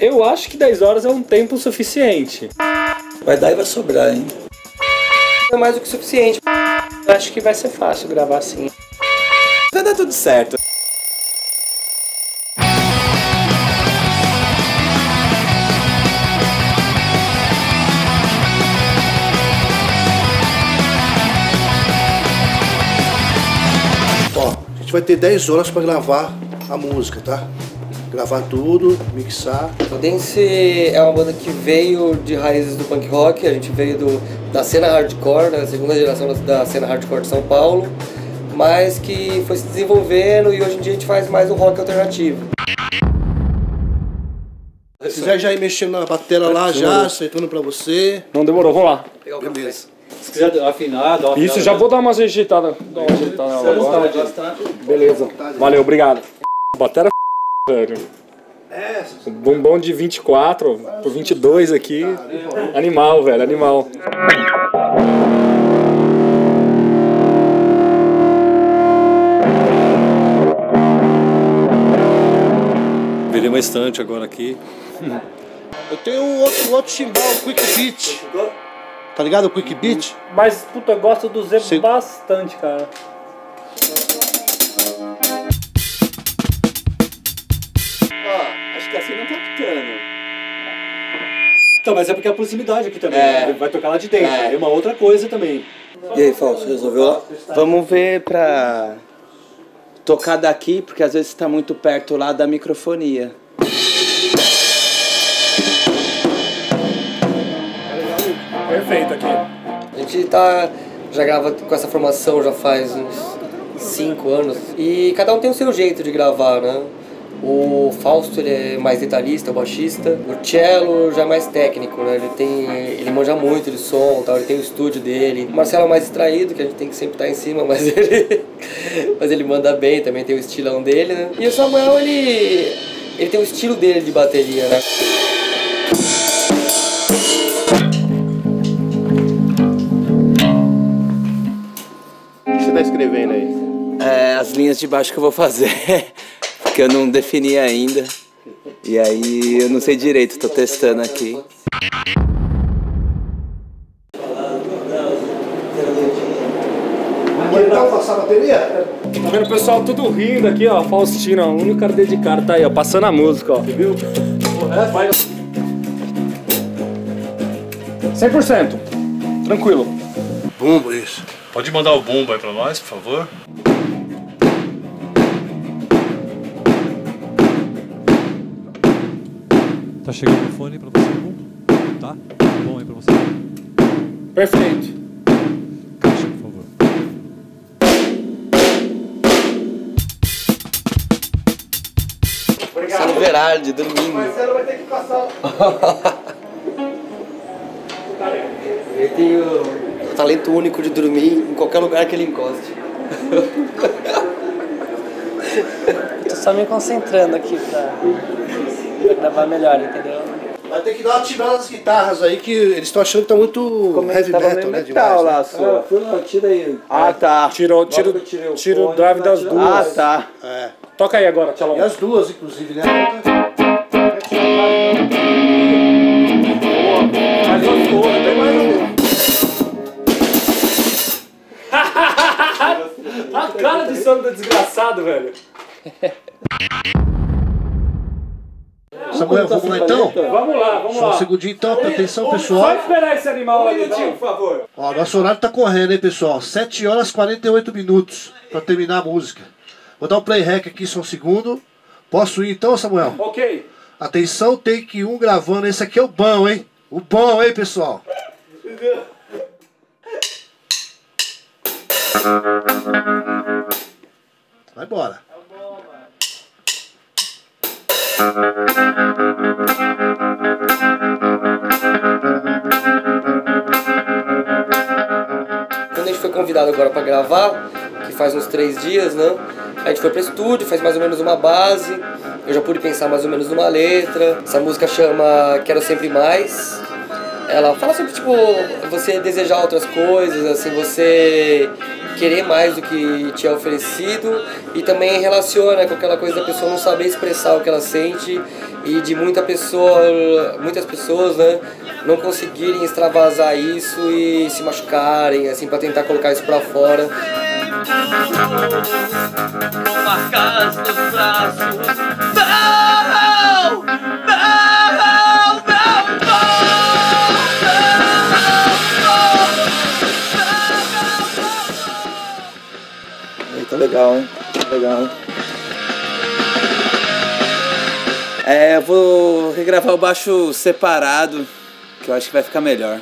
Eu acho que 10 horas é um tempo suficiente. Vai dar e vai sobrar, hein? É mais do que suficiente. Eu acho que vai ser fácil gravar assim. Vai dar tudo certo. Ó, a gente vai ter 10 horas pra gravar a música, tá? Gravar tudo, mixar. O Dance é uma banda que veio de raízes do punk rock, a gente veio do, da cena hardcore, da segunda geração da cena hardcore de São Paulo, mas que foi se desenvolvendo e hoje em dia a gente faz mais um rock alternativo. Se quiser já ir mexendo na bateria lá já, acertando pra você. Não demorou, vamos lá. Beleza. Se quiser afinar, dá uma Isso, já vou dar umas ajeitadas. Dar uma ajeitada nela agora. Beleza. Valeu, obrigado. Batera velho. Um bombom de 24 por 22 aqui. Animal, velho, animal. Virei uma estante agora aqui. Eu tenho um outro, um outro chimbal, o Quick Beat. Tá ligado o Quick Beat? Mas, puta, eu gosto do Sim. bastante, cara. Então, mas é porque a proximidade aqui também. né? Vai tocar lá de dentro. É uma outra coisa também. E aí, Falso, resolveu lá? Vamos ver pra tocar daqui, porque às vezes está muito perto lá da microfonia. Perfeito aqui. A gente tá, já grava com essa formação já faz uns 5 anos e cada um tem o seu jeito de gravar, né? O Fausto ele é mais detalhista, o baixista. O Cello já é mais técnico, né? Ele tem, ele manja muito de som, tal. Ele tem o estúdio dele. O Marcelo é mais distraído, que a gente tem que sempre estar em cima, mas ele, mas ele manda bem, também tem o estilão dele, né? E o Samuel ele, ele tem o estilo dele de bateria, né? O que você tá escrevendo aí? É, as linhas de baixo que eu vou fazer, que eu não defini ainda. E aí eu não sei direito, tô testando aqui. Vamos então passar a bateria? Tá vendo o pessoal tudo rindo aqui, ó. Faustino, ó, o único cara dedicado tá aí, ó, passando a música, ó. Viu? É, vai. 100%. Tranquilo. Bumbo, isso. Pode mandar o bumbo aí pra nós, por favor? Tá chegando o fone pra você, bom? Tá? Tá bom aí pra você? Perfeito. Caixa, por favor. São Verardi, dormindo. Marcelo vai ter que passar. Ele tem o, o talento único de dormir em qualquer lugar que ele encoste. Tô só me concentrando aqui pra, pra gravar melhor, entendeu? Vai ter que dar uma tirada nas guitarras aí, que eles estão achando que tá muito heavy Tava metal, meio né? metal demais, né? lá, só. Fui lá, tira aí. Ah, tá. Tirou, tiro, que eu tirei o tiro o drive tá das tirando. Ah, duas. tá. É. Toca aí agora, E Tchalão. as duas, inclusive, né? Vamos lá então? Vamos lá, vamos Só um lá. segundinho então, atenção Só pessoal. esperar esse animal ali, então. por favor. Ó, nosso horário tá correndo, hein, pessoal? 7 horas e 48 minutos pra terminar a música. Vou dar um play rec aqui só um segundo. Posso ir então, Samuel? Ok. Atenção, take 1 gravando. Esse aqui é o bom, hein? O bom, hein, pessoal? Vai embora. Quando a gente foi convidado agora pra gravar, que faz uns três dias, né? A gente foi pro estúdio, faz mais ou menos uma base. Eu já pude pensar mais ou menos numa letra. Essa música chama Quero Sempre Mais. Ela fala sobre, tipo, você desejar outras coisas, assim, você querer mais do que te é oferecido e também relaciona com aquela coisa da pessoa não saber expressar o que ela sente e de muita pessoa, muitas pessoas, né, não conseguirem extravasar isso e se machucarem, assim, para tentar colocar isso para fora. Marcas nos braços. Legal, hein? Legal. É, eu vou regravar o baixo separado, que eu acho que vai ficar melhor.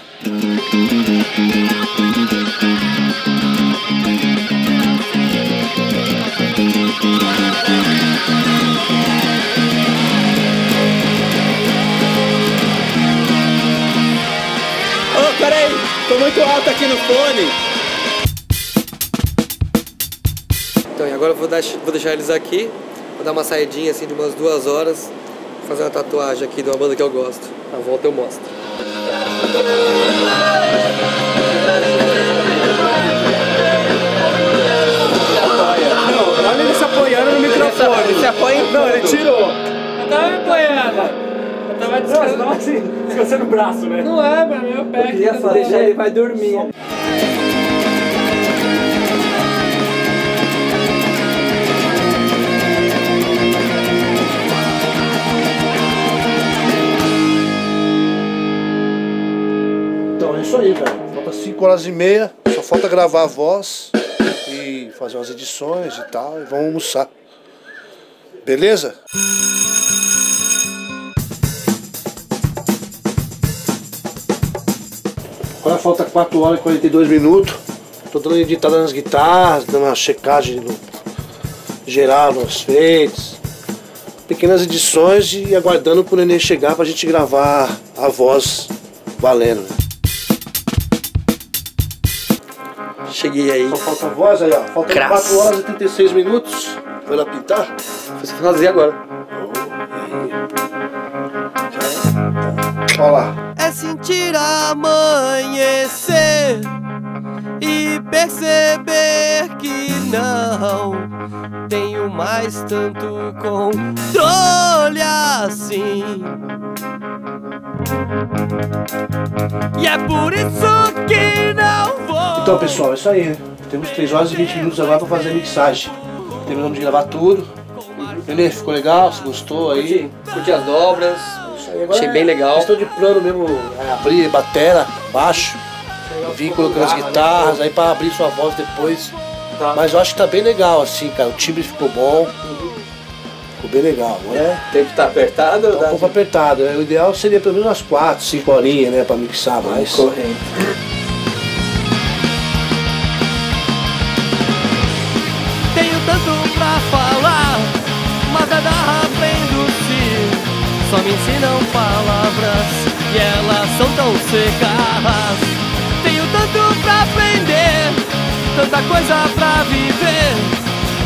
Ô, peraí, tô muito alto aqui no fone. Então, e agora eu vou, dar, vou deixar eles aqui, vou dar uma saidinha assim de umas duas horas, fazer uma tatuagem aqui de uma banda que eu gosto. Na volta eu mostro. Olha ele se apoiando no microfone. Ele se apoia em Não, ele tirou. Eu tava me apoiando. Eu tava descansando. assim, descansando o braço, né? Não é, pra meu pé. aqui, tá Deixar ele vai dormir. Isso aí, velho. Falta 5 horas e meia. Só falta gravar a voz e fazer umas edições e tal. E vamos almoçar. Beleza? Agora falta 4 horas e 42 minutos. Tô dando editada nas guitarras, dando uma checagem no geral nos feitos. Pequenas edições e aguardando pro neném chegar pra gente gravar a voz valendo. Cheguei aí. Só falta a voz aí, ó. Falta Crass. 4 horas e 36 minutos. Foi lá pintar? Você fazer agora. Olha lá. É sentir amanhecer e perceber que não tenho mais tanto controle assim. E é por isso que não vou. Então, pessoal, é isso aí, né? Temos 3 horas e 20 minutos agora pra fazer a mixagem. Terminamos de gravar tudo. Nenê, ficou legal? Você gostou aí? Curti as dobras, achei bem legal. Questão de plano mesmo, é abrir batera, baixo, vir colocando as guitarras, aí pra abrir sua voz depois. Mas eu acho que tá bem legal assim, cara. O timbre ficou bom. Ficou bem legal, né? O tempo tá apertado ou Tá um dá pouco apertado. né? O ideal seria pelo menos umas 4, 5 horinhas, né? Pra mixar mais. correndo? Tenho tanto pra falar, mas nada aprendo-se. Só me ensinam palavras e elas são tão secas. Tenho tanto pra aprender, tanta coisa pra viver.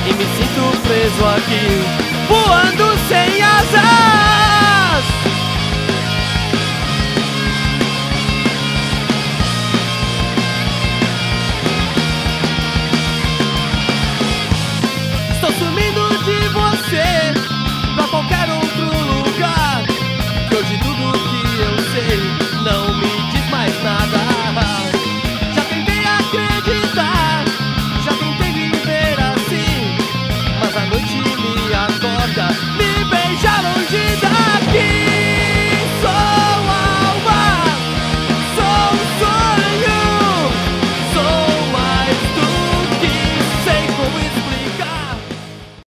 E me sinto preso aqui, voando sem asas.